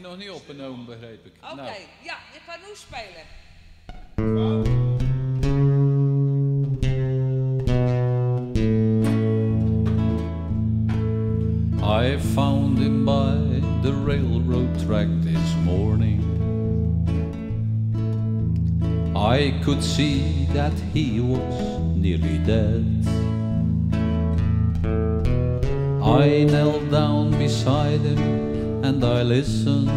Nog niet opgenomen, begreep ik. Oké, Nou, ja, kan nu spelen. I found him by the railroad track this morning. I could see that he was nearly dead. I knelt down beside him and I listened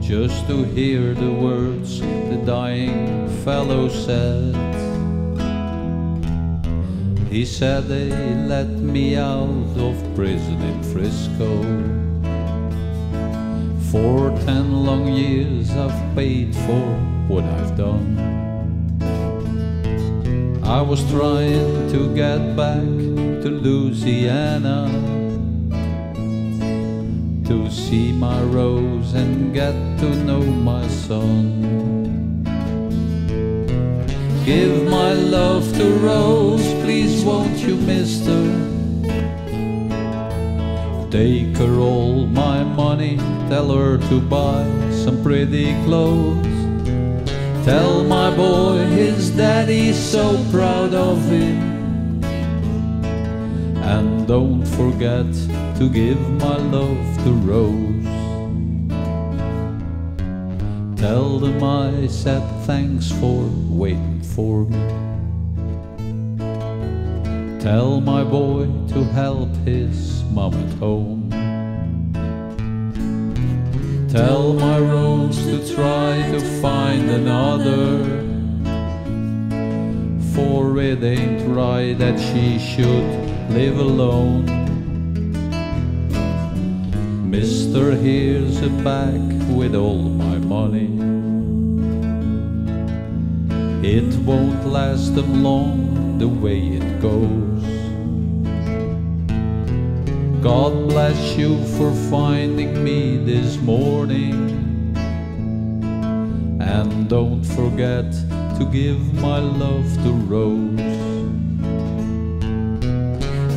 just to hear the words the dying fellow said. He said they let me out of prison in Frisco. For ten long years I've paid for what I've done. I was trying to get back to Louisiana to see my rose and get to know my son. Give my love to Rose, please won't you, mister? Take her all my money, tell her to buy some pretty clothes. Tell my boy his daddy's so proud of him. And don't forget to give my love to Rose. Tell them I said thanks for waiting for me. Tell my boy to help his mom at home. Tell my Rose to try to find another. For it ain't right that she should live alone. Mister, here's a bag with all my money. It won't last them long the way it goes. God bless you for finding me this morning. And don't forget to give my love to Rose.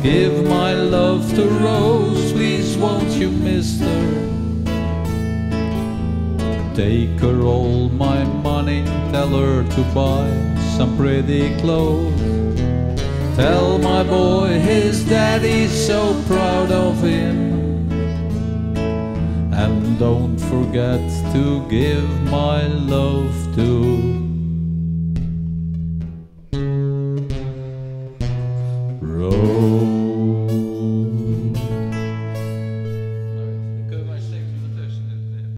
Give my love to Rose, please won't you, mister? Take her all my money, tell her to buy some pretty clothes. Tell my boy his daddy's so proud of him. And don't forget to give my love to